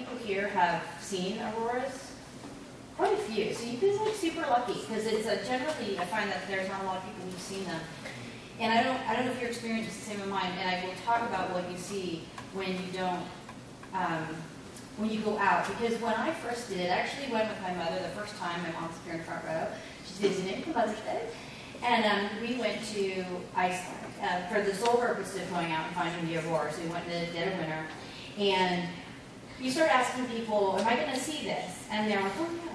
people here have seen auroras? Quite a few. So you've been like super lucky because it's a, generally I find that there's not a lot of people who've seen them. And I don't I don't know if your experience is the same as mine. And I will talk about what you see when you don't um, when you go out because when I first did it, I actually went with my mother the first time. My mom's here in front row. She's visiting Mother's Day, and um, we went to Iceland uh, for the sole purpose of going out and finding the aurora. So we went in the dead of winter, and you start asking people, "Am I going to see this?" And they're like, "Oh yeah."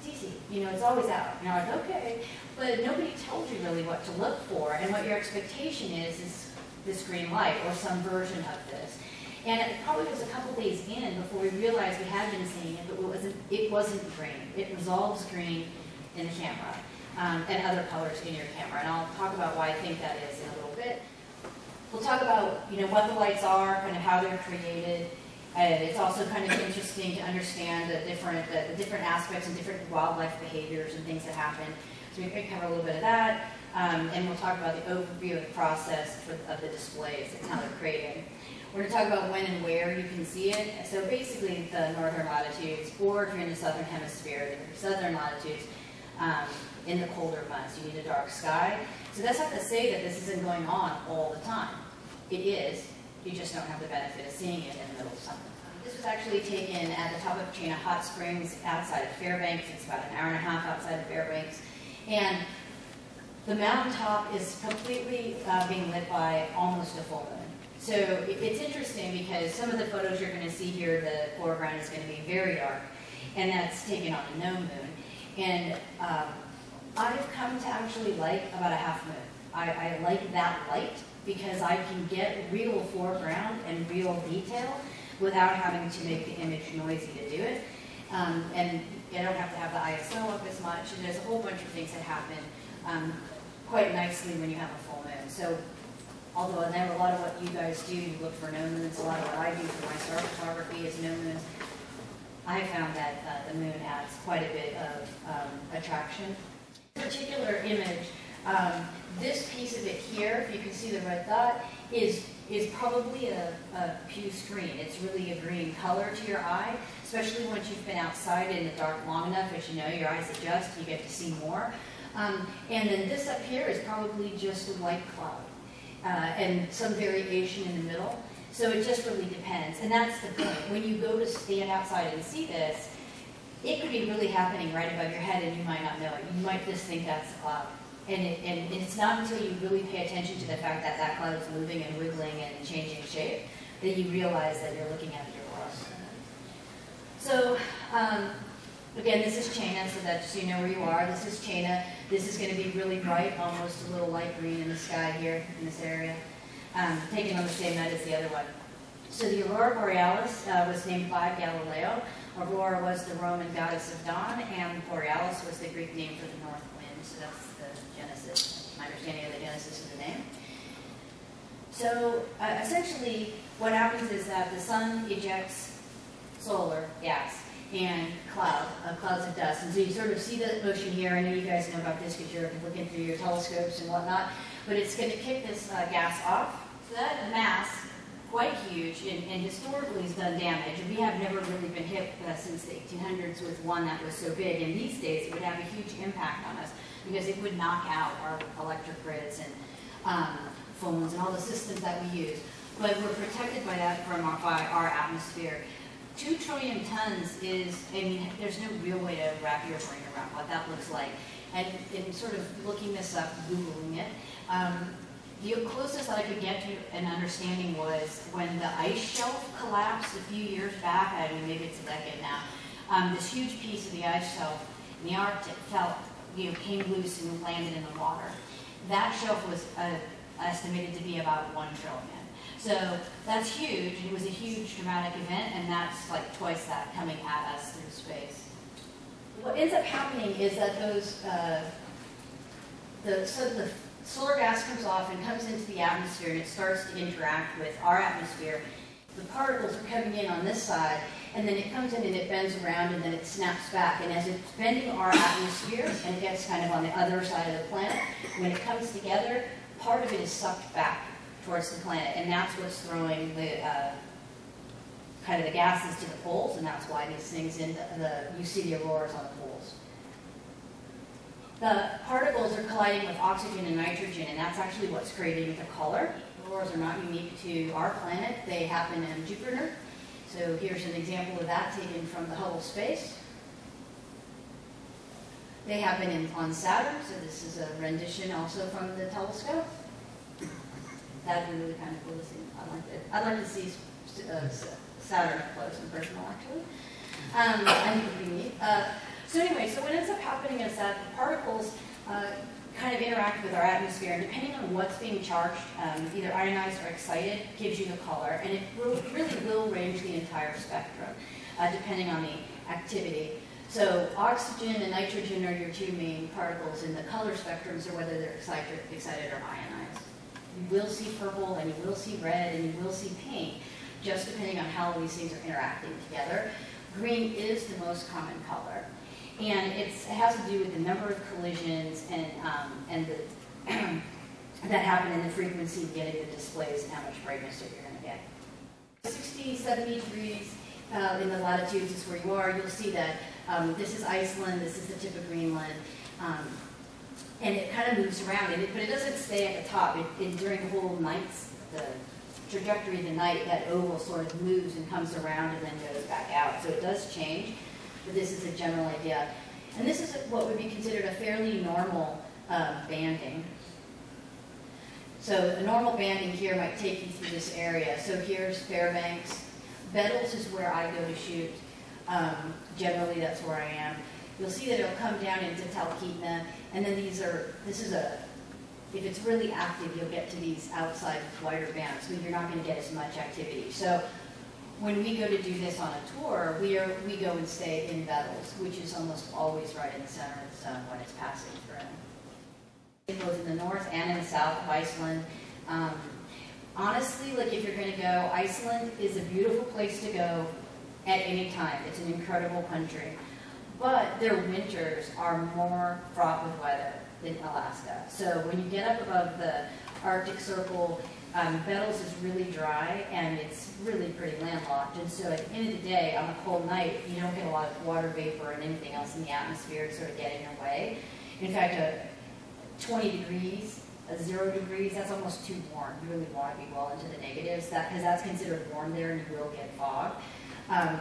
It's easy. You know, it's always out. And you're like, okay. But nobody tells you really what to look for. And what your expectation is, is this green light or some version of this. And it probably was a couple days in before we realized we had been seeing it, but it wasn't, it wasn't green. It resolves green in the camera um, and other colors in your camera. And I'll talk about why I think that is in a little bit. We'll talk about, you know, what the lights are, kind of how they're created, it's also kind of interesting to understand the different, the, the different aspects and different wildlife behaviors and things that happen. So we can cover a little bit of that, um, and we'll talk about the overview of the process for, of the displays and how they're created. We're going to talk about when and where you can see it. So basically the northern latitudes, or if you're in the southern hemisphere, the southern latitudes, um, in the colder months, you need a dark sky. So that's not to say that this isn't going on all the time. It is, you just don't have the benefit of seeing it in the middle of summer. This was actually taken at the top of Chena Hot Springs outside of Fairbanks. It's about an hour and a half outside of Fairbanks. And the mountaintop is completely uh, being lit by almost a full moon. So it's interesting because some of the photos you're going to see here, the foreground is going to be very dark, and that's taken on a no moon. And um, I've come to actually like about a half moon. I, I like that light because I can get real foreground and real detail without having to make the image noisy to do it. Um, and I don't have to have the ISO up as much, and there's a whole bunch of things that happen um, quite nicely when you have a full moon. So although I know a lot of what you guys do, you look for no moons, a lot of what I do for my star photography is no moons, I found that uh, the moon adds quite a bit of um, attraction. Particular image um, this piece of it here, if you can see the red dot, is is probably a, a pew screen. It's really a green color to your eye, especially once you've been outside in the dark long enough, as you know, your eyes adjust, you get to see more. Um, and then this up here is probably just a white cloud uh, and some variation in the middle. So it just really depends. And that's the point. When you go to stand outside and see this, it could be really happening right above your head and you might not know it. You might just think that's a cloud. And, it, and it's not until you really pay attention to the fact that that cloud is moving and wiggling and changing shape that you realize that you're looking at your aurora. So, um, again, this is Chena, so that so you know where you are. This is Chena. This is going to be really bright, almost a little light green in the sky here in this area, um, taken on the same night as the other one. So the Aurora Borealis uh, was named by Galileo. Aurora was the Roman goddess of dawn, and Borealis was the Greek name for the north. So that's the genesis, my understanding of the genesis of the name. So uh, essentially, what happens is that the sun ejects solar gas and cloud, uh, clouds of dust. And so you sort of see the motion here. I know you guys know about this because you're looking through your telescopes and whatnot. But it's going to kick this uh, gas off. So that mass, quite huge, and, and, historically has done damage. We have never really been hit uh, since the 1800s with one that was so big. And these days, it would have a huge impact on us because it would knock out our electric grids and um, phones and all the systems that we use. But we're protected by that from our, by our atmosphere. Two trillion tons is, I mean, there's no real way to wrap your brain around what that looks like. And in sort of looking this up, Googling it, um, the closest that I could get to an understanding was when the ice shelf collapsed a few years back, I mean, maybe it's a decade now, um, this huge piece of the ice shelf in the Arctic fell you know, came loose and landed in the water. That shelf was uh, estimated to be about one trillion. So that's huge. It was a huge dramatic event, and that's like twice that coming at us through space. What ends up happening is that those, uh, the, so the solar gas comes off and comes into the atmosphere, and it starts to interact with our atmosphere. The particles are coming in on this side, and then it comes in and it bends around and then it snaps back. And as it's bending our atmosphere and it gets kind of on the other side of the planet, when it comes together, part of it is sucked back towards the planet. And that's what's throwing the uh, kind of the gases to the poles, and that's why these things in the, the you see the auroras on the poles. The particles are colliding with oxygen and nitrogen, and that's actually what's creating the color. Auroras are not unique to our planet. They happen in Jupiter. So here's an example of that taken from the Hubble space. They happen in, on Saturn, so this is a rendition also from the telescope. That'd be really kind of cool to see. I'd like to, I'd like to see uh, Saturn up close and personal, actually. Um, I think it would be neat. Uh, so anyway, so what ends up happening is that the particles uh, kind of interact with our atmosphere, and depending on what's being charged, um, either ionized or excited, gives you the color, and it really will range the entire spectrum, uh, depending on the activity. So oxygen and nitrogen are your two main particles in the color spectrums, or whether they're excited, excited or ionized. You will see purple, and you will see red, and you will see pink, just depending on how these things are interacting together. Green is the most common color. And it has to do with the number of collisions and, um, and the, that happen and the frequency of getting the displays and how much brightness that you're going to get. 60, 70 degrees uh, in the latitudes is where you are. You'll see that um, this is Iceland, this is the tip of Greenland. Um, and it kind of moves around, it, but it doesn't stay at the top. It, it, during the whole night's, the trajectory of the night, that oval sort of moves and comes around and then goes back out. So it does change but this is a general idea. And this is what would be considered a fairly normal uh, banding. So a normal banding here might take you through this area. So here's Fairbanks. Bettles is where I go to shoot. Um, generally, that's where I am. You'll see that it'll come down into Talkeetna, and then these are, this is a, if it's really active, you'll get to these outside wider bands, but you're not going to get as much activity. So when we go to do this on a tour, we are we go and stay in Bettles, which is almost always right in the center of the sun when it's passing through. Both in the north and in the south of Iceland. Um, honestly, like if you're going to go, Iceland is a beautiful place to go at any time. It's an incredible country. But their winters are more fraught with weather than Alaska. So when you get up above the Arctic Circle, um, Bettles is really dry and it's really pretty landlocked. And so at the end of the day, on a cold night, you don't get a lot of water vapor and anything else in the atmosphere to sort of get in your way. In fact, a 20 degrees, a zero degrees, that's almost too warm. You really want to be well into the negatives that because that, that's considered warm there and you will get fog. Um,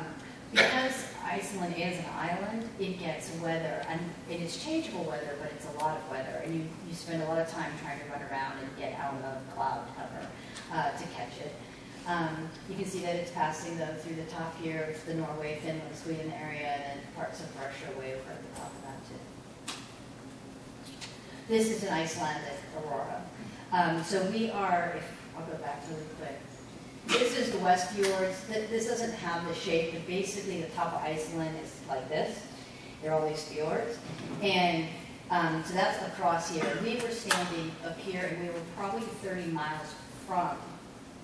because Iceland is an island, it gets weather, and it is changeable weather, but it's a lot of weather, and you, you spend a lot of time trying to run around and get out of cloud cover uh, to catch it. Um, you can see that it's passing though through the top here of the Norway, Finland, Sweden area, and then parts of Russia way over at the top of that too. This is an Icelandic aurora. Um, so we are, if, I'll go back really quick. This is the West Fjords. This doesn't have the shape, but basically the top of Iceland is like this. There are all these fjords. And um, so that's across here. We were standing up here, and we were probably 30 miles from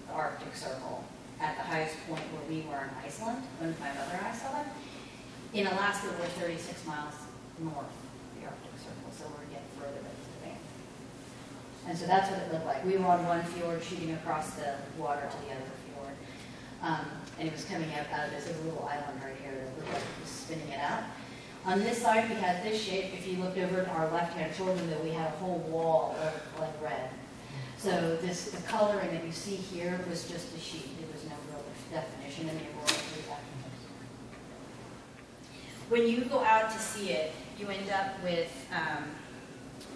the Arctic Circle at the highest point where we were in Iceland, with my mother and I saw them. In Alaska, we're 36 miles north of the Arctic Circle, so we're getting further into the band. And so that's what it looked like. We were on one fjord shooting across the water to the other um, and it was coming out, out of this little island right here that looked like it was spinning it out. On this side, we had this shape. If you looked over at our left-hand shoulder, though, we had a whole wall of like red. So this, the coloring that you see here was just a sheet. There was no real definition in the aurora When you go out to see it, you end up with um,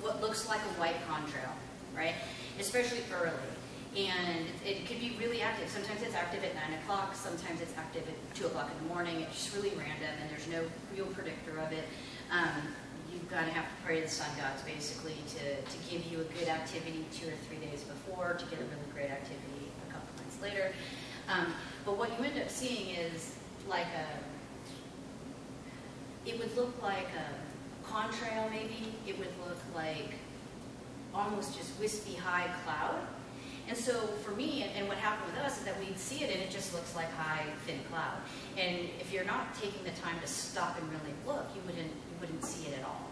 what looks like a white contrail, right? Especially early and it, could be really active. Sometimes it's active at 9 o'clock, sometimes it's active at 2 o'clock in the morning. It's just really random, and there's no real predictor of it. Um, you've got to have to pray to the sun gods, basically, to, to give you a good activity two or three days before to get a really great activity a couple months later. Um, but what you end up seeing is like a, it would look like a contrail maybe. It would look like almost just wispy high cloud and so for me, and, what happened with us is that we'd see it and it just looks like high, thin cloud. And if you're not taking the time to stop and really look, you wouldn't, you wouldn't see it at all.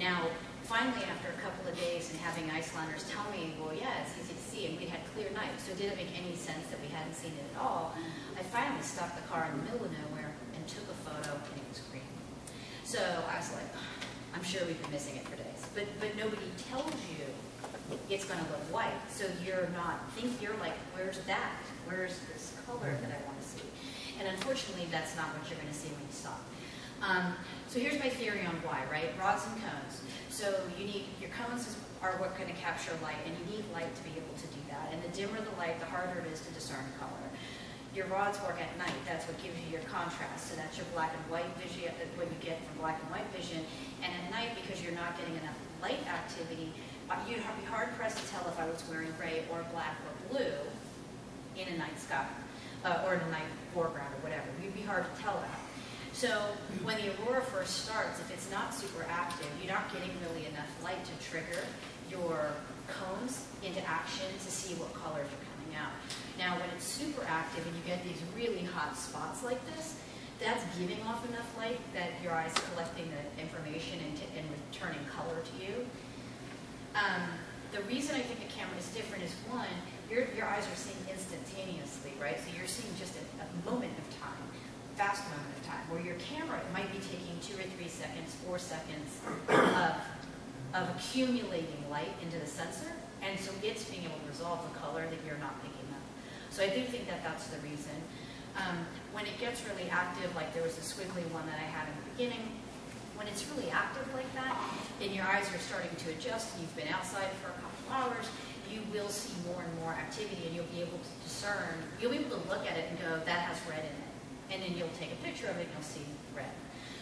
Now, finally, after a couple of days and having Icelanders tell me, well, yeah, it's easy to see, and we had clear night, so it didn't make any sense that we hadn't seen it at all. I finally stopped the car in the middle of nowhere and took a photo, and it was green. So I was like, I'm sure we've been missing it for days, but, but nobody tells you it's gonna look white, so you're not, think, you're like, where's that? Where's this color that I wanna see? And unfortunately, that's not what you're gonna see when you stop. Um, so here's my theory on why, right? Rods and cones. So you need, your cones are what going to capture light, and you need light to be able to do that. And the dimmer the light, the harder it is to discern color. Your rods work at night. That's what gives you your contrast. So that's your black and white vision, uh, what you get from black and white vision. And at night, because you're not getting enough light activity, you'd be hard pressed to tell if I was wearing gray or black or blue in a night sky, uh, or in a night foreground or whatever. You'd be hard to tell that. So when the aurora first starts, if it's not super active, you're not getting really enough light to trigger your cones into action to see what colors are coming out. Now when it's super active and you get these really hot spots like this, that's giving off enough light that your eyes collecting the information and, and returning color to you. The reason I think a camera is different is one, your, your eyes are seeing instantaneously, right? So you're seeing just a, a moment of time a fast moment of time, where your camera might be taking two or three seconds, four seconds of, of accumulating light into the sensor, and so it's being able to resolve the color that you're not picking up. So I do think that that's the reason. Um, when it gets really active, like there was a squiggly one that I had in the beginning, when it's really active like that, and your eyes are starting to adjust, and you've been outside for a couple hours, you will see more and more activity, and you'll be able to discern, you'll be able to look at it and go, that has red in it and then you'll take a picture of it and you'll see red.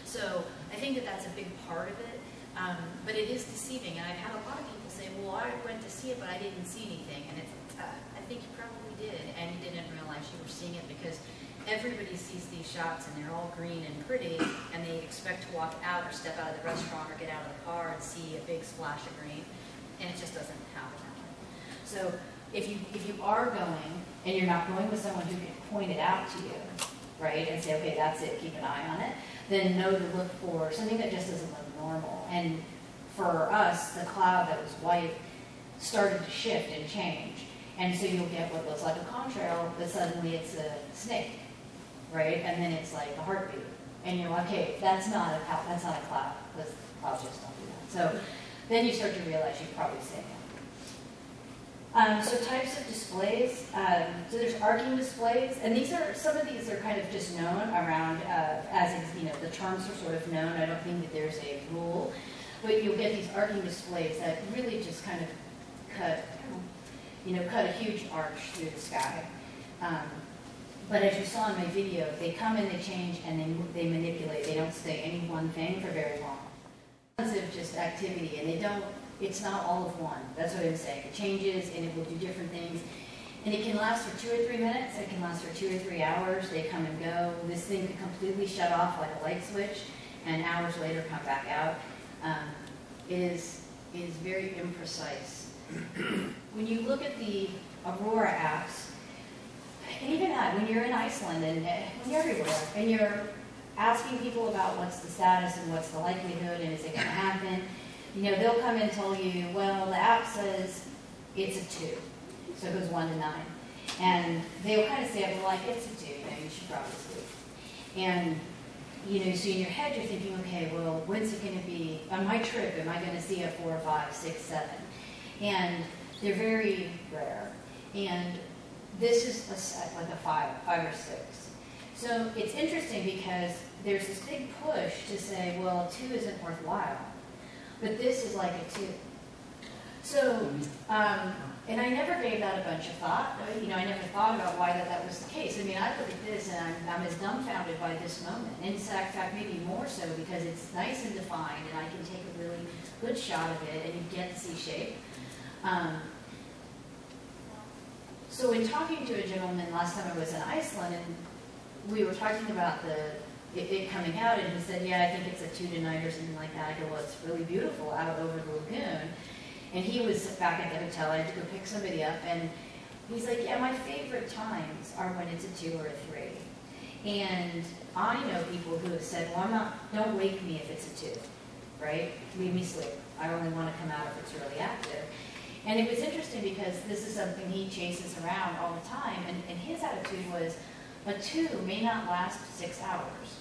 So I think that that's a big part of it, um, but it is deceiving. And I've had a lot of people say, well, I went to see it, but I didn't see anything. And it's, uh, I think you probably did, and you didn't realize you were seeing it because everybody sees these shots and they're all green and pretty, and they expect to walk out or step out of the restaurant or get out of the car and see a big splash of green, and it just doesn't happen that way. So if you, if you are going, and you're not going with someone who can point it out to you, right, and say, okay, that's it, keep an eye on it, then know to look for something that just doesn't look normal. And for us, the cloud that was white started to shift and change. And so you'll get what looks like a contrail, but suddenly it's a snake, right? And then it's like a heartbeat. And you're like, okay, that's not a that's not a cloud, because clouds just don't do that. So then you start to realize you've probably seen it. Um, so types of displays, um, so there's arcing displays, and these are, some of these are kind of just known around, uh, as, you know, the terms are sort of known, I don't think that there's a rule, but you'll get these arcing displays that really just kind of cut, you know, cut a huge arch through the sky. Um, but as you saw in my video, they come and they change and they, they manipulate, they don't stay any one thing for very long. Of just activity, and they don't it's not all of one. That's what I'm saying. It changes and it will do different things. And it can last for two or three minutes. It can last for two or three hours. They come and go. This thing can completely shut off like a light switch and hours later come back out. Um, it is, it is very imprecise. when you look at the Aurora apps, and even that, when you're in Iceland and when you're everywhere, and you're asking people about what's the status and what's the likelihood and is it going to happen, you know, they'll come and tell you, well, the app says it's a two, so it goes one to nine. And they'll kind of say, well, like, it's a two, you know, you should probably sleep. And, you know, so in your head you're thinking, okay, well, when's it going to be, on my trip, am I going to see a four, five, six, seven? And they're very rare. And this is a set, like a five, five or six. So it's interesting because there's this big push to say, well, two isn't worthwhile. But this is like a two. So, um, and I never gave that a bunch of thought. You know, I never thought about why that, that was the case. I mean, I look at this and I'm, I'm as dumbfounded by this moment. In fact, maybe more so because it's nice and defined and I can take a really good shot of it and you get the see shape. Um, so in talking to a gentleman last time I was in Iceland and we were talking about the it, it, coming out, and he said, yeah, I think it's a two to nine or something like that. I go, well, it's really beautiful out over the lagoon. And he was back at the hotel. I had to go pick somebody up, and he's like, yeah, my favorite times are when it's a two or a three. And I know people who have said, well, I'm not, don't wake me if it's a two, right? Leave me sleep. I only want to come out if it's really active. And it was interesting because this is something he chases around all the time, and, and his attitude was, a two may not last six hours,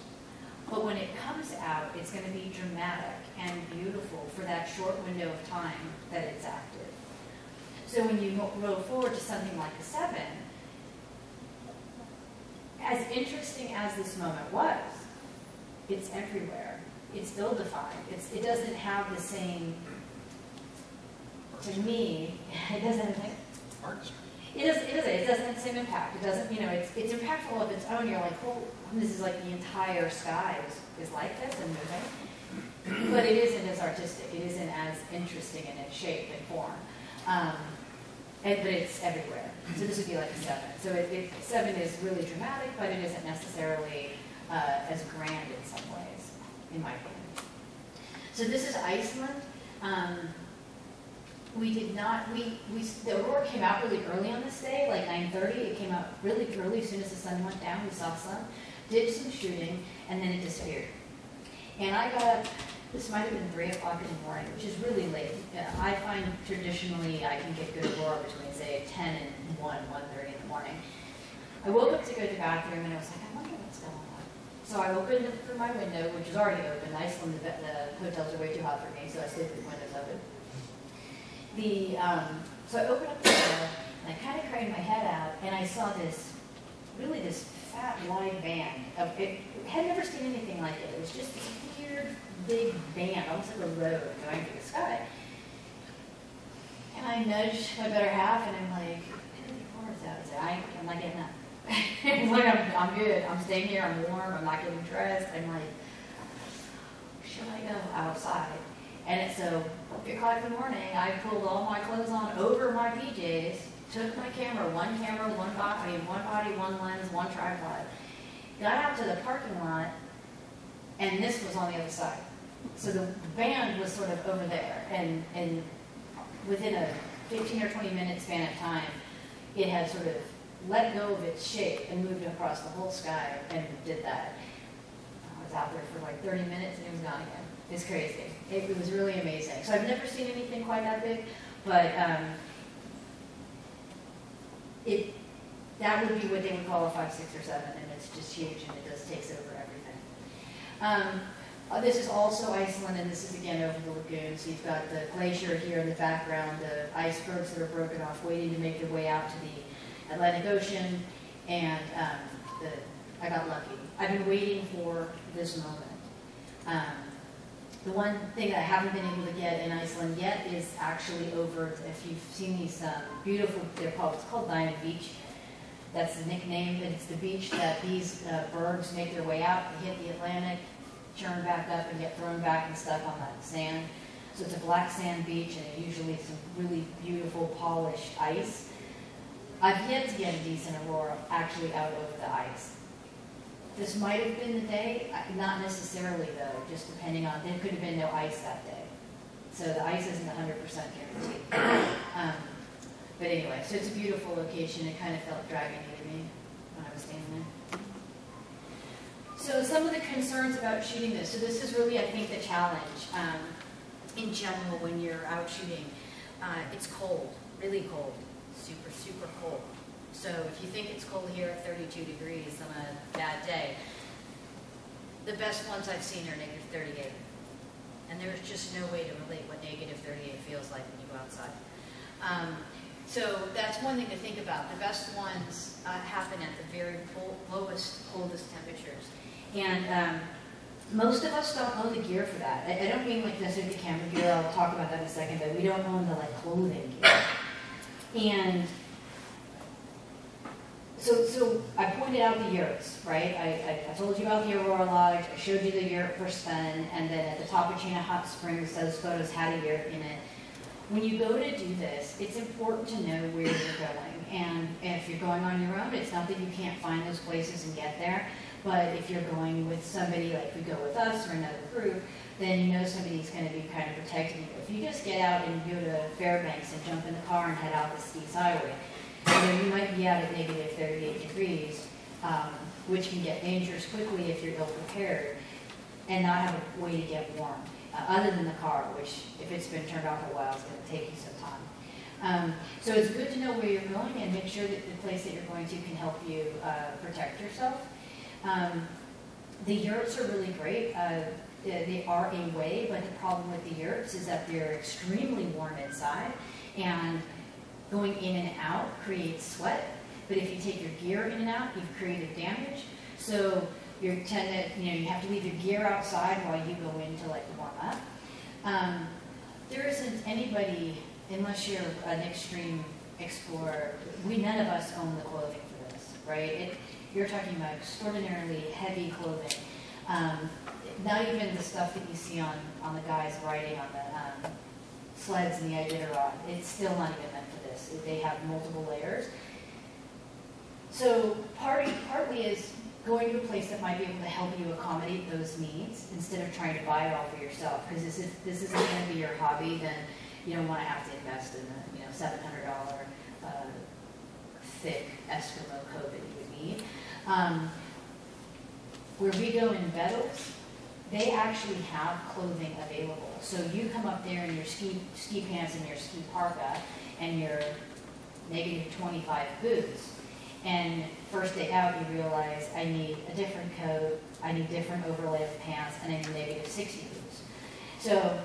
but when it comes out, it's gonna be dramatic and beautiful for that short window of time that it's active. So when you roll forward to something like a seven, as interesting as this moment was, it's everywhere. It's ill-defined. It doesn't have the same, to me, it doesn't. It doesn't, it doesn't, have the same impact. It doesn't, you know, it's, it's impactful of its own. You're like, oh, this is like the entire sky is, is like this and moving. But it isn't as artistic. It isn't as interesting in its shape and form. Um, and, but it's everywhere. So this would be like a seven. So it, it, seven is really dramatic, but it isn't necessarily uh, as grand in some ways, in my opinion. So this is Iceland. Um, we did not, we, we, the aurora came out really early on this day, like 9:30. It came out really early, as soon as the sun went down, we saw sun, did some shooting, and then it disappeared. And I got up, this might have been 3 o'clock in the morning, which is really late. Uh, I find traditionally I can get good aurora between, say, 10 and 1, 1:30 in the morning. I woke up to go to the bathroom, and I was like, I wonder what's going on. So I opened through my window, which is already open. Iceland, the, the hotels are way too hot for me, so I stayed with windows open. The, um, so I opened up the door, and I kind of craned my head out, and I saw this, really this fat, wide band of, it, had never seen anything like it. It was just this weird, big band, almost like a road going through the sky. And I nudged my better half, and I'm like, where's that? I said, I, I'm getting up. He's like, I'm, I'm good. I'm staying here. I'm warm. I'm not getting dressed. I'm like, should I go outside? And it, so, three o'clock in the morning, I pulled all my clothes on over my PJs, took my camera, one camera, one body, one body, one lens, one tripod, got out to the parking lot, and this was on the other side. So the band was sort of over there, and, and within a 15 or 20 minute span of time, it had sort of let go of its shape and moved across the whole sky and did that. I was out there for like 30 minutes and it was gone again. It's crazy. It, it was really amazing. So I've never seen anything quite that big, but um, it that would be what they would call a five, six, or seven, and it's just huge and it just takes over everything. Um, uh, this is also Iceland, and this is again over the lagoon. So you've got the glacier here in the background, the icebergs that are broken off, waiting to make their way out to the Atlantic Ocean, and um, the, I got lucky. I've been waiting for this moment. Um, the one thing that I haven't been able to get in Iceland yet is actually over, if you've seen these um, beautiful, they're called, it's called Diamond Beach. That's the nickname, but it's the beach that these uh, bergs make their way out, they hit the Atlantic, churn back up and get thrown back and stuck on that sand. So it's a black sand beach and usually some really beautiful polished ice. I've yet to get a decent aurora actually out over the ice. This might have been the day, not necessarily though, just depending on, there could have been no ice that day. So the ice isn't hundred percent guaranteed. Um, But anyway, so it's a beautiful location, it kind of felt dragging to me when I was standing there. So some of the concerns about shooting this, so this is really, I think, the challenge um, in general when you're out shooting. Uh, It's cold, really cold, super, super cold. So if you think it's cold here at 32 degrees on a bad day, the best ones I've seen are negative 38. And there's just no way to relate what negative 38 feels like when you go outside. Um, so that's one thing to think about. The best ones uh, happen at the very lowest, coldest temperatures. And um, most of us don't own the gear for that. I, I don't mean like necessarily the camera gear, I'll talk about that in a second, but we don't own the like clothing gear. And so, so I pointed out the yurts, right? I, I, I told you about the Aurora Lodge, I showed you the yurt for Sven, and then at the top of Chena Hot Springs, those photos had a yurt in it. When you go to do this, it's important to know where you're going. And if you're going on your own, it's not that you can't find those places and get there. But if you're going with somebody, like we go with us or another group, then you know somebody's going to be kind of protecting you. If you just get out and go to Fairbanks and jump in the car and head out the Steese Highway, you know, you might be out at negative 38 degrees, um, which can get dangerous quickly if you're ill prepared and not have a way to get warm. uh, other than the car, which if it's been turned off a while, it's gonna take you some time. Um, so it's good to know where you're going and make sure that the place that you're going to can help you, uh, protect yourself. Um, the yurts are really great. Uh, they they are a way, but the problem with the yurts is that they're extremely warm inside, and going in and out creates sweat. But if you take your gear in and out, you've created damage. So you're tend to, you know, you have to leave your gear outside while you go in to like warm up. Um, there isn't anybody, unless you're an extreme explorer, we none of us own the clothing for this, right? It, you're talking about extraordinarily heavy clothing. Um, not even the stuff that you see on, on the guys riding on the um, sleds in the Iditarod. It's still not even meant this. They have multiple layers. So partly, partly is going to a place that might be able to help you accommodate those needs instead of trying to buy it all for yourself. Because this is this isn't going to be your hobby, then you don't want to have to invest in the you know seven hundred dollar uh, thick Eskimo coat that you would need. Um, where we go in Bettles, they actually have clothing available. So you come up there in your ski ski pants and your ski parka and your negative 25 boots. And first day out, you realize I need a different coat, I need different overlay of pants, and I need negative 60 boots. So,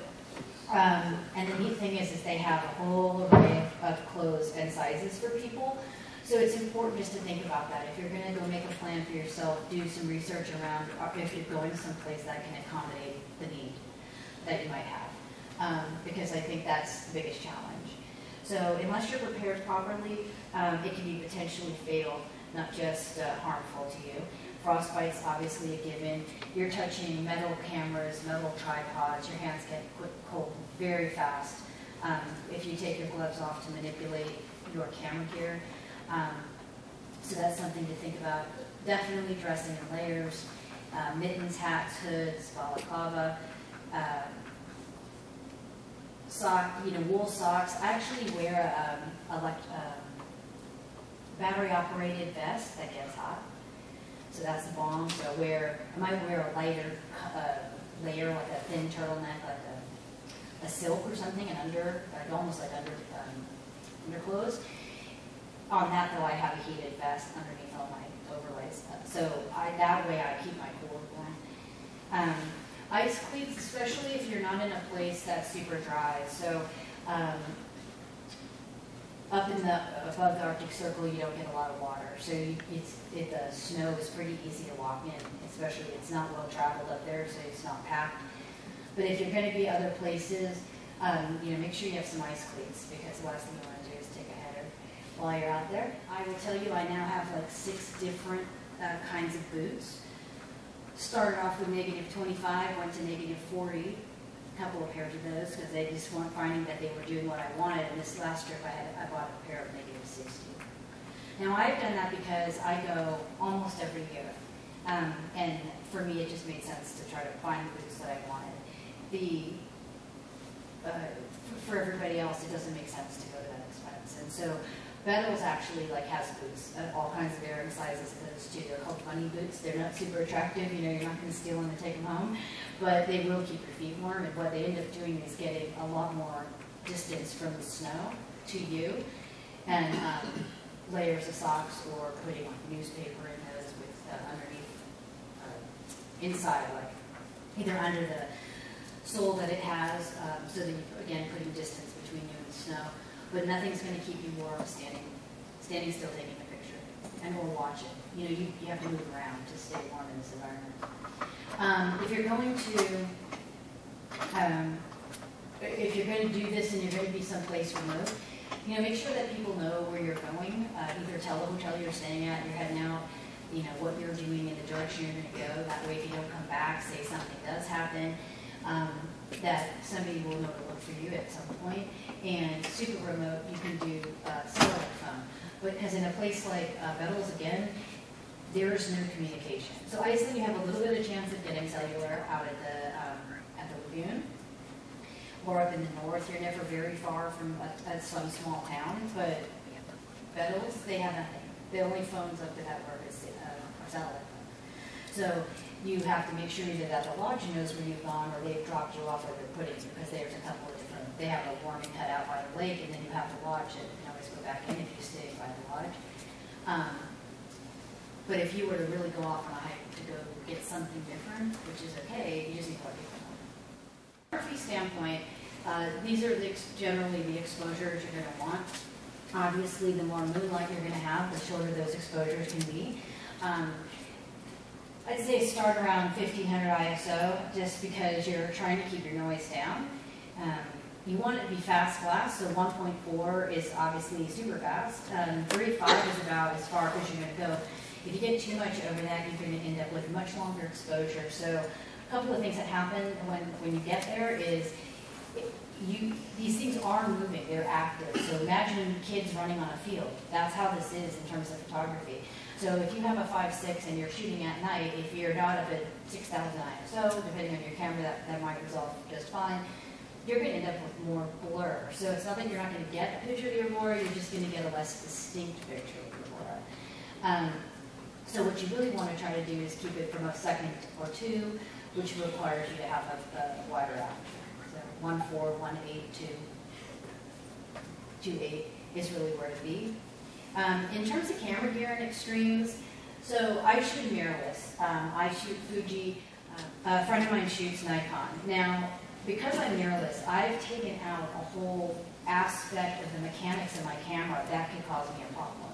um, and the neat thing is, is they have a whole array of, of clothes and sizes for people. So it's important just to think about that. If you're going to go make a plan for yourself, do some research around uh, if you're going someplace that can accommodate the need that you might have. Um, because I think that's the biggest challenge. So unless you're prepared properly, um, it can be potentially fatal, not just uh, harmful to you. Frostbite's obviously a given. You're touching metal cameras, metal tripods. Your hands get cold very fast. Um, if you take your gloves off to manipulate your camera gear, um, so that's something to think about. Definitely dressing in layers, uh, mittens, hats, hoods, balaclava. Uh, sock, you know, wool socks. I actually wear a, um, elect, um, battery operated vest that gets hot. So that's the bomb. So I wear, I might wear a lighter uh, layer, like a thin turtleneck, like a, a silk or something, and under, like almost like under um, underclothes. On that though, I have a heated vest underneath all my overlays. So I, that way I keep my cool warm. Um, ice cleats, especially if you're not in a place that's super dry. So um, up in the above the Arctic Circle, you don't get a lot of water. So you, it's it, the snow is pretty easy to walk in, especially it's not well traveled up there, so it's not packed. But if you're going to be other places, um, you know, make sure you have some ice cleats because the last thing you want to do is take a header while you're out there. I will tell you, I now have like six different uh, kinds of boots. Started off with negative 25, went to negative 40, a couple of pairs of those because they just weren't finding that they were doing what I wanted. And this last trip, I had I bought a pair of negative 60. Now I've done that because I go almost every year, um, and for me it just made sense to try to find the boots that I wanted. The uh, for everybody else, it doesn't make sense to go to that expense, and so Bettles actually like has boots of all kinds of varying sizes those too. They're called bunny boots. They're not super attractive. You know, you're not going to steal them and take them home, but they will keep your feet warm. And what they end up doing is getting a lot more distance from the snow to you, and um, layers of socks or putting like newspaper in those with uh, underneath, uh, inside, like either under the sole that it has, um, so that you again putting distance between you and the snow but nothing's going to keep you warm standing, standing still taking a picture and or watching. You know, you, you have to move around to stay warm in this environment. Um, if you're going to, um, if you're going to do this and you're going to be someplace remote, you know, make sure that people know where you're going. Uh, either tell the hotel you're staying at, you're heading out, you know, what you're doing in the direction you're going to go. That way, if you don't come back, say something does happen, um, that somebody will know to look for you at some point. And super remote, you can do uh, cellular phone. But because in a place like uh, Bettles, again, there is no communication. So Iceland, you have a little bit of chance of getting cellular out at the um, at the lagoon, or up in the north. You're never very far from a, a, some small town, but Bettles, they have nothing. The only phones up to that work is uh, cellular phone. So you have to make sure either that the lodge knows where you've gone or they've dropped you off or they're putting you, because there's a couple of different, they have a warming hut out by the lake and then you have the lodge that you can always go back in if you stay by the lodge. Um, But if you were to really go off on a hike to go get something different, which is okay, you just need to let people know. Photography standpoint, uh, these are the, generally the exposures you're gonna want. Obviously, the more moonlight you're gonna have, the shorter those exposures can be. Um, I'd say start around fifteen hundred ISO, just because you're trying to keep your noise down. Um, You want it to be fast glass, so one point four is obviously super fast. Um, three five is about as far as you're gonna go. If you get too much over that, you're gonna end up with much longer exposure. So a couple of things that happen when, when you get there is you, these things are moving, they're active. So imagine kids running on a field. That's how this is in terms of photography. So if you have a five, six and you're shooting at night, if you're not up at six thousand ISO, depending on your camera, that, that might resolve just fine. You're gonna end up with more blur. So it's not that you're not gonna get a picture of your aurora, you're just gonna get a less distinct picture of your aurora. Um, so what you really wanna try to do is keep it from a second or two, which requires you to have a, a wider aperture. So one four, one eight, two, two eight is really where to be. Um, in terms of camera gear and extremes, so I shoot mirrorless. Um, I shoot Fuji. Uh, a friend of mine shoots Nikon. Now, because I'm mirrorless, I've taken out a whole aspect of the mechanics of my camera that could cause me a problem.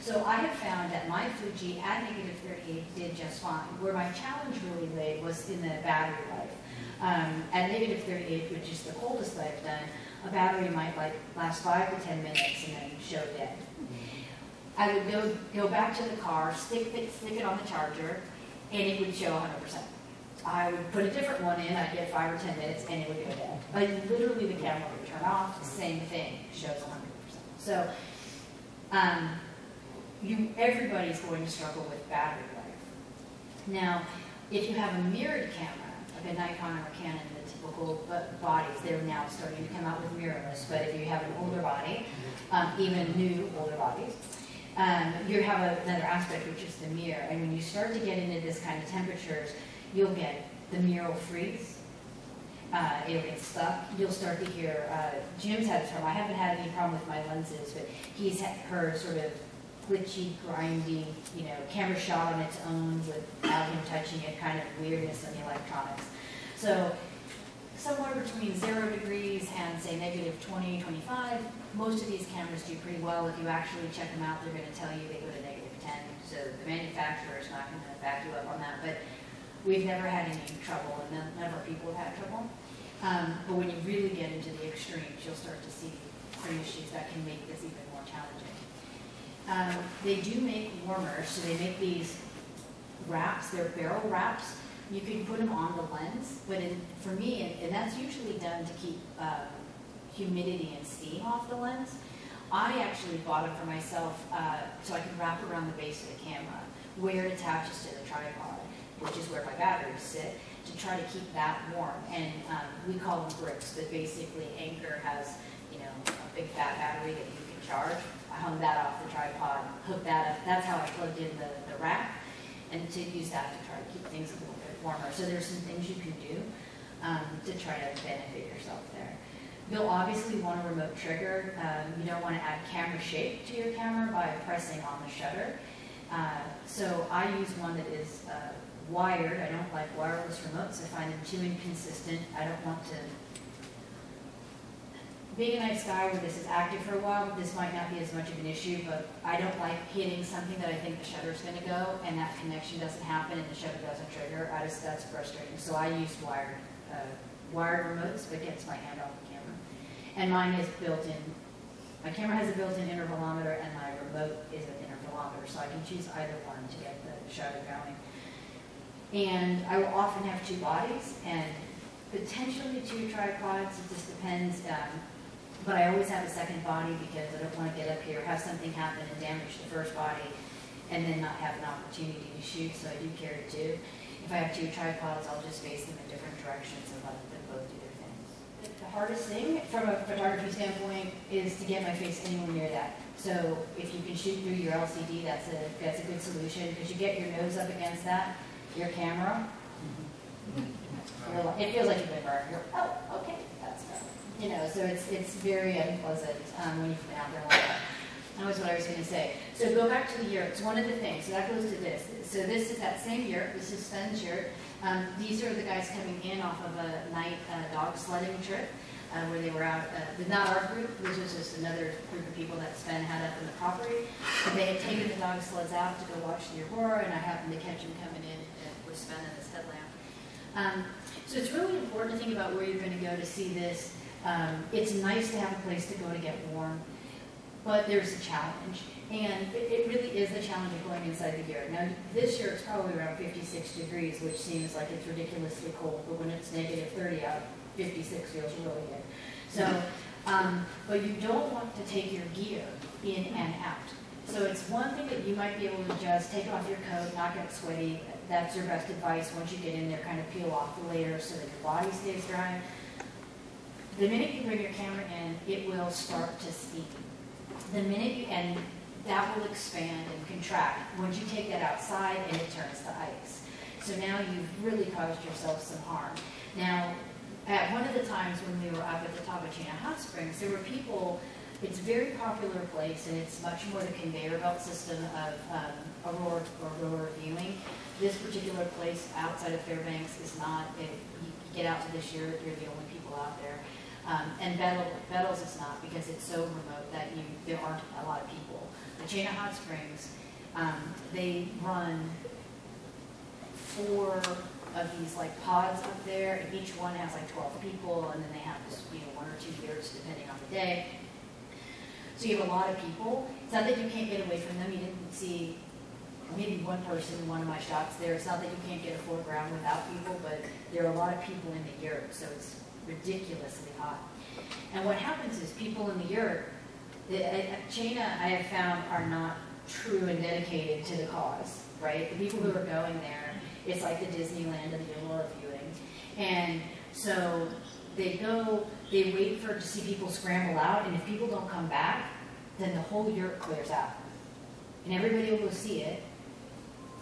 So I have found that my Fuji at negative 38 did just fine. Where my challenge really lay was in the battery life. Um, at negative 38, which is the coldest I've done, a battery might like last five to 10 minutes and then show dead. I would go, go back to the car, stick it, stick it on the charger, and it would show 100%. I would put a different one in, I'd get five or 10 minutes, and it would go dead. Like literally the camera would turn off, the same thing, shows 100%. So, um, you, everybody's going to struggle with battery life. Now, if you have a mirrored camera, like a Nikon or a Canon, the typical bodies, they're now starting to come out with mirrorless, but if you have an older body, um, even new older bodies, um, you have a- another aspect, which is the mirror. And when you start to get into this kind of temperatures, you'll get the mirror will freeze. Uh, it'll get stuck. You'll start to hear, uh, Jim's had a problem. I haven't had any problem with my lenses, but he's had heard sort of glitchy, grindy, you know, camera shot on its own without him touching it, kind of weirdness in the electronics. So somewhere between zero degrees and say negative 20, 25, most of these cameras do pretty well. If you actually check them out, they're going to tell you they go to negative 10. So the manufacturer is not going to back you up on that. But we've never had any trouble, and none- none of our people have had trouble. Um, but when you really get into the extremes, you'll start to see some issues that can make this even more challenging. Um, they do make warmers, so they make these wraps, they're barrel wraps. You can put them on the lens, but in, for me, and, that's usually done to keep um, humidity and steam off the lens. I actually bought it for myself uh, so I can wrap around the base of the camera, where it attaches to the tripod, which is where my batteries sit, to try to keep that warm. And um, we call them bricks, but basically Anker has, you know, a big fat battery that you can charge. I hung that off the tripod, hooked that up. That's how I plugged in the, the rack, and to use that to try to keep things bit warmer. So there's some things you can do um, to try to benefit yourself there. You'll obviously want a remote trigger. Um, you don't want to add camera shape to your camera by pressing on the shutter. Uh, so I use one that is uh, wired. I don't like wireless remotes. I find them too inconsistent. I don't want to. Being a night sky where this is active for a while, this might not be as much of an issue, but I don't like hitting something that I think the shutter's going to go and that connection doesn't happen and the shutter doesn't trigger. I just, that's frustrating. So I use wired, uh, wired remotes, but gets my hand off the camera. And mine is built in, my camera has a built-in intervalometer and my remote is an intervalometer, so I can choose either one to get the shutter going. And I will often have two bodies and potentially two tripods, it just depends. Um, but I always have a second body because I don't want to get up here, have something happen and damage the first body and then not have an opportunity to shoot, so I do carry two. If I have two tripods, I'll just face them in different directions and let them both do their things. The hardest thing from a photography standpoint is to get my face anywhere near that. So if you can shoot through your LCD, that's a, that's a good solution because you get your nose up against that your camera. You're like- It feels like you've been burned. You're, oh, okay, that's better. You know, so it's, it's very unpleasant um, when you've been out there like that. That was what I was going to say. So go back to the yurt. It's One of the things, so that goes to this. So this is that same yurt. This is Sven's yurt. Um, these are the guys coming in off of a night uh, dog sledding trip uh, where they were out, uh, not our group, this was just another group of people that Sven had up in the property. But they had taken the dog sleds out to go watch the aurora, and I happened to catch them coming in uh, with Sven and his headlamp. Um, so it's really important to think about where you're going to go to see this. Um, it's nice to have a place to go to get warm, but there's a challenge. And it, it really is the challenge of going inside the yurt. Now, this year it's probably around 56 degrees, which seems like it's ridiculously cold, but when it's negative 30 out, 56 feels really good. So, um, but you don't want to take your gear in and out. So it's one thing that you might be able to just take off your coat, not get sweaty. That's your best advice. Once you get in there, kind of peel off the layers so that your body stays dry. The minute you bring your camera in, it will start to steam. The minute you, and that will expand and contract once you take that outside and it turns to ice. So now you've really caused yourself some harm. Now, at one of the times when we were up at the Tabachina Hot Springs, there were people, it's a very popular place and it's much more the conveyor belt system of um, aurora, aurora viewing. This particular place outside of Fairbanks is not, it, you get out to this year, you're the only people out there. Um, and Bettle, Bettles is not because it's so remote that you, there aren't a lot of people. The Chena Hot Springs, um, they run four of these like pods up there, and each one has like 12 people, and then they have this, you know, one or two yurts depending on the day. So you have a lot of people. It's not that you can't get away from them. You didn't see maybe one person in one of my shots there. It's not that you can't get a foreground without people, but there are a lot of people in the yurt, so it's ridiculously hot. And what happens is people in the yurt, the, uh, Chena I have found are not true and dedicated to the cause, right? The people who are going there, it's like the Disneyland of the Aurora viewing. And so they go, they wait for to see people scramble out, and if people don't come back, then the whole yurt clears out. And everybody will go see it,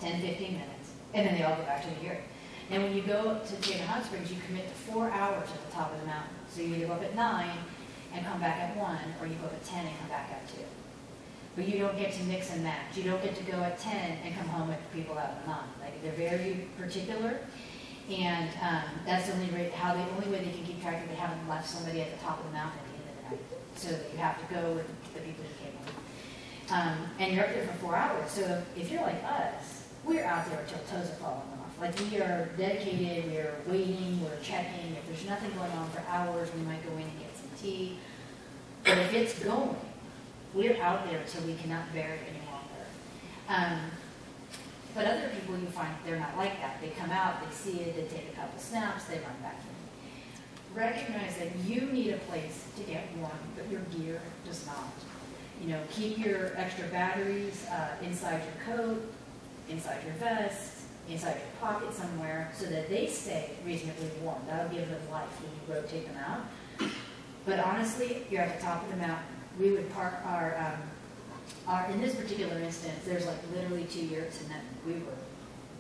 10, 15 minutes, and then they all go back to the yurt. And when you go to Chena Hot Springs, you commit to four hours at the top of the mountain. So you either go up at nine and come back at one, or you go up at 10 and come back at two. But you don't get to mix and match. You don't get to go at 10 and come home with people out at nine. Like they're very particular, and um, that's the only way, how the only way they can keep track of. They haven't left somebody at the top of the mountain at the end of the night, so that you have to go with the people who came home. Um, and you're up there for four hours. So if you're like us, we're out there until toes are falling off. Like we are dedicated, we are waiting, we're checking. If there's nothing going on for hours, we might go in and get some tea. But if it's going, we're out there until we cannot bear it any longer. Um, but other people you find they're not like that. They come out, they see it, they take a couple snaps, they run back in. Recognize that you need a place to get warm, but your gear does not. You know, keep your extra batteries uh, inside your coat, inside your vest, inside your pocket somewhere, so that they stay reasonably warm. That'll give them life when you rotate them out. But honestly, you're at the top of the mountain. We would park our, um, our, in this particular instance, there's like literally two yurts, and then we were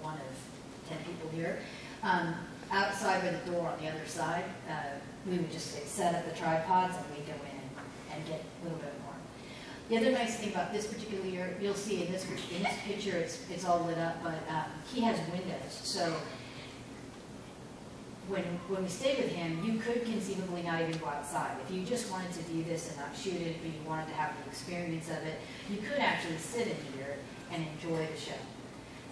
one of 10 people here. Um, outside by the door on the other side, uh, we would just set up the tripods and we'd go in and get a little bit. The other nice thing about this particular yurt, you'll see in this, in this picture, it's, it's all lit up, but um, he has windows. So when, when we stayed with him, you could conceivably not even go outside. If you just wanted to view this and not shoot it, but you wanted to have the experience of it, you could actually sit in here and enjoy the show.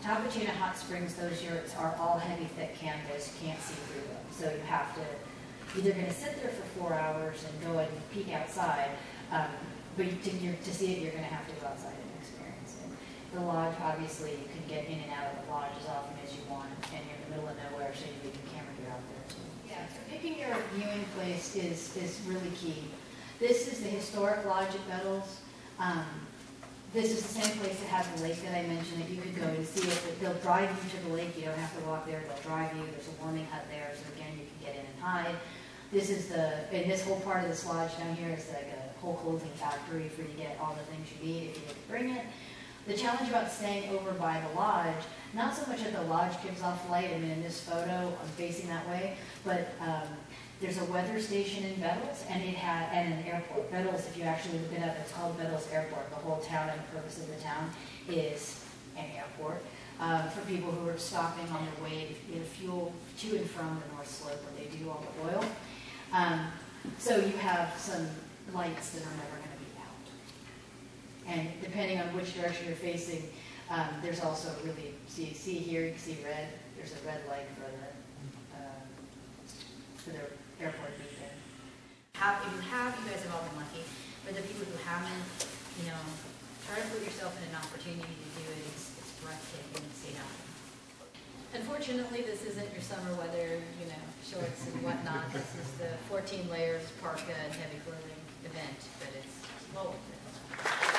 Tapachina Hot Springs, those yurts are all heavy, thick canvas. You can't see through them. So you have to, either going to sit there for four hours and go and peek outside, um, but to, to see it, you're going to have to go outside and experience it. The lodge, obviously, you can get in and out of the lodge as often as you want, and you're in the middle of nowhere, so you your camera gear out there too. Yeah, so picking your viewing place is, is really key. This is the historic lodge at Bettles. Um, this is the same place that has the lake that I mentioned that you could go to see it. But They'll drive you to the lake. You don't have to walk there. They'll drive you. There's a warming hut there, so again, you can get in and hide. This is the, and this whole part of this lodge down here is like a whole clothing factory for you to get all the things you need if you didn't bring it. The challenge about staying over by the lodge, not so much that the lodge gives off light, I mean, in this photo, I'm facing that way, but, um, there's a weather station in Bettles, and it had, and an airport. Bettles, if you actually look it up, it's called Bettles Airport. The whole town and the purpose of the town is an airport, uh, for people who are stopping on their way to get fuel to and from the North Slope where they do all the oil. Um, so you have some lights that are never gonna be out. And depending on which direction you're facing, um, there's also really, see, see here, you can see red, there's a red light for the, um, for the airport beacon. Have, if you have, you guys have all been lucky, but the people who haven't, you know, try to put yourself in an opportunity to do it, it's, it's breathtaking to see how. Unfortunately, this isn't your summer weather, you know, shorts and whatnot, this is the fourteen layers parka and heavy clothing event, but it's local.